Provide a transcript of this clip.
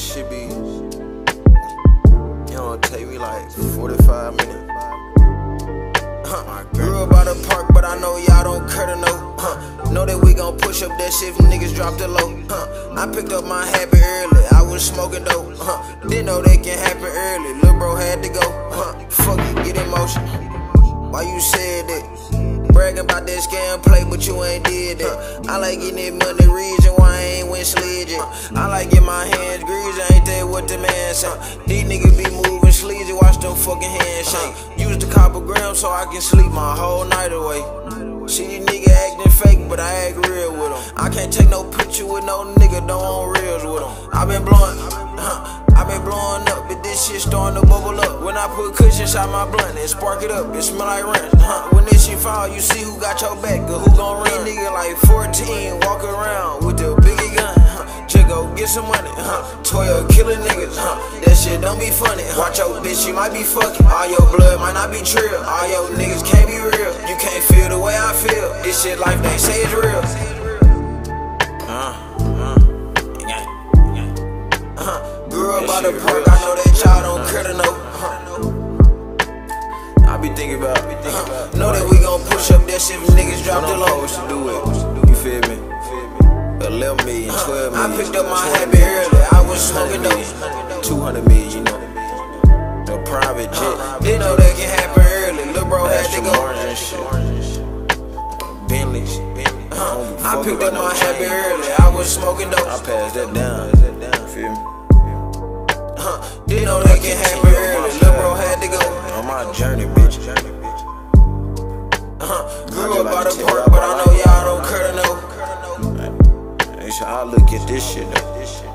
this shit be. You know, take me like 45 minutes. Huh. Grew up by the park, but I know y'all don't care to know. Huh. Know that we gon' push up that shit if niggas drop the low. Huh. I picked up my habit early, I was smoking dope. Huh. Didn't know that can happen early, lil' bro had to go. Huh. Fuck it, get in motion. Why you said that? Bragging about that scam play, but you ain't did that. I like getting that money, reason why I ain't went sledging. I like getting my hands greasy, ain't that what the man say? These niggas be moving sleazy, watch them fucking hands shake. Use the copper gram so I can sleep my whole night away. See these niggas acting fake, but I act real with them. I can't take no picture with no nigga, don't want reels with them. I been blowing, huh, I been blowing up, but this shit starting to bubble up. When I put cushion inside my blunt and spark it up, it smell like ranch, huh? When this shit you see who got your back, or who gon' run. Nigga like 14, walk around with the biggie gun, huh? Just go get some money, huh? 12 killing niggas, huh? That shit don't be funny. Watch your bitch, she might be fucking. All your blood might not be true. All your niggas can't be real. You can't feel the way I feel. This shit life they say is real. Uh, uh, yeah, yeah. Uh, grew up by the park, I know that y'all don't care to know. I be thinking about, be thinking about. Know that we gon' push up that shit if niggas drop the low. to do it. You feel me? 11 million, 12 million. I picked up my habit early, I was smoking dope. 200 million, you know. The private jet. Didn't know that can happen early. Lil' bro had to go. Bentleys. Uh, I picked up my habit early, I was smoking dope. I passed that down, feel me? Uh, didn't know that can happen early. Lil' bro had to go. On my journey, bitch. I look at this shit though.